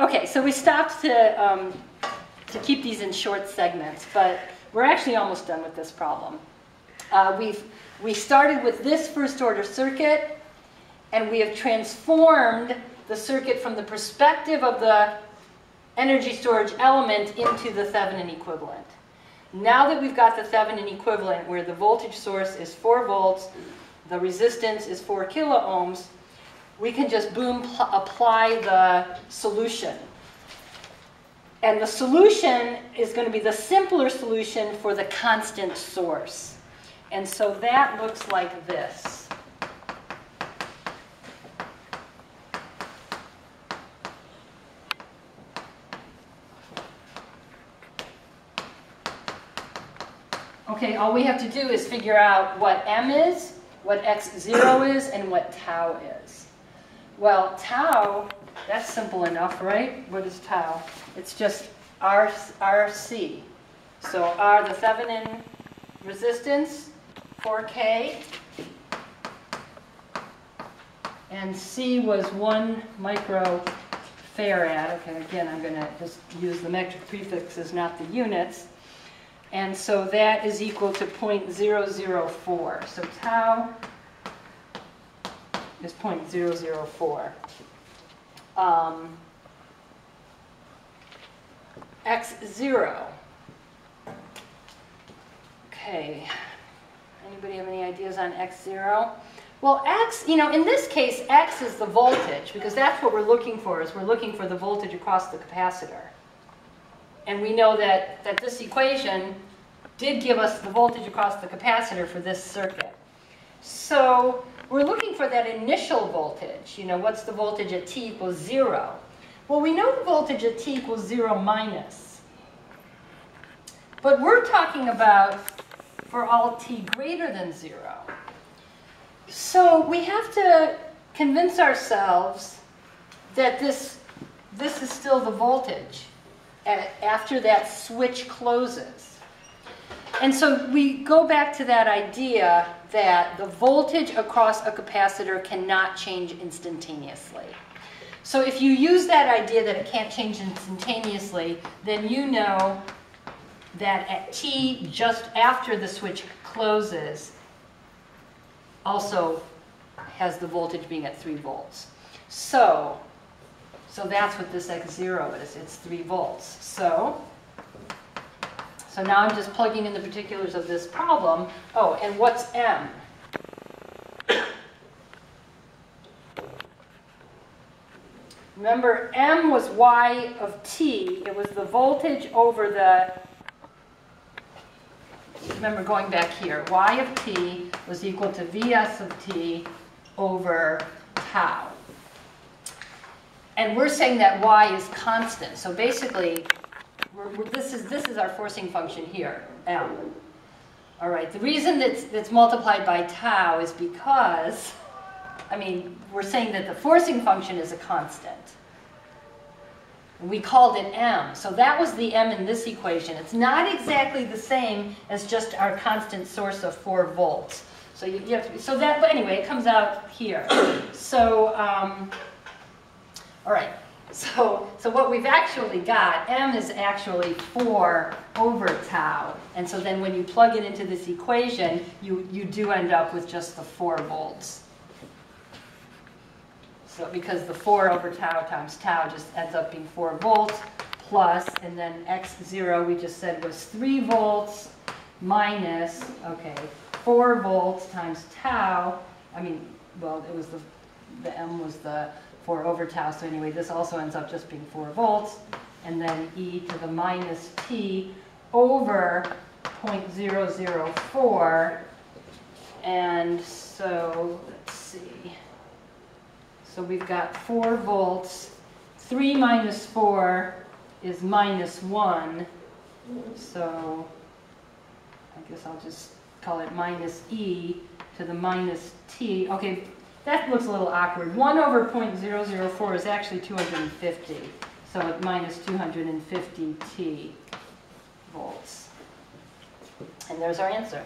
Okay, so we stopped to, um, to keep these in short segments, but we're actually almost done with this problem. Uh, we've, we started with this first order circuit, and we have transformed the circuit from the perspective of the energy storage element into the Thevenin equivalent. Now that we've got the Thevenin equivalent where the voltage source is 4 volts, the resistance is 4 kilo ohms, we can just boom apply the solution. And the solution is going to be the simpler solution for the constant source. And so that looks like this. Okay, all we have to do is figure out what m is, what x0 is, and what tau is. Well, tau, that's simple enough, right? What is tau? It's just R, RC. So R, the Thevenin resistance, 4K. And C was 1 microfarad. Okay, again, I'm going to just use the metric prefixes, not the units. And so that is equal to 0.004. So tau is 0.004. Um, x0. Okay. Anybody have any ideas on x0? Well, x, you know, in this case, x is the voltage, because that's what we're looking for, is we're looking for the voltage across the capacitor. And we know that, that this equation did give us the voltage across the capacitor for this circuit. So we're looking for that initial voltage. You know, what's the voltage at t equals 0? Well, we know the voltage at t equals 0 minus. But we're talking about for all t greater than 0. So we have to convince ourselves that this, this is still the voltage after that switch closes. And so we go back to that idea that the voltage across a capacitor cannot change instantaneously. So if you use that idea that it can't change instantaneously, then you know that at t, just after the switch closes, also has the voltage being at 3 volts. So so that's what this x0 is. It's 3 volts. So, so now I'm just plugging in the particulars of this problem. Oh, and what's m? Remember, m was y of t. It was the voltage over the, remember going back here, y of t was equal to vs of t over tau. And we're saying that y is constant. So basically, we're, we're, this, is, this is our forcing function here, m. All right, the reason that's, that's multiplied by tau is because, I mean, we're saying that the forcing function is a constant. We called it m. So that was the m in this equation. It's not exactly the same as just our constant source of 4 volts. So you, you have to, so that, but anyway, it comes out here. So, um, all right, so, so what we've actually got, m is actually 4 over tau. And so then when you plug it into this equation, you, you do end up with just the 4 volts. So because the 4 over tau times tau just ends up being 4 volts plus, and then x0 we just said was 3 volts minus, okay, 4 volts times tau. I mean, well, it was the, the m was the 4 over tau. So anyway, this also ends up just being 4 volts. And then e to the minus t over 0.004. And so, let's see. So we've got 4 volts. 3 minus 4 is minus 1. So I guess I'll just call it minus e to the minus t. Okay, that looks a little awkward. 1 over 0.004 is actually 250. So it's minus 250 T volts. And there's our answer.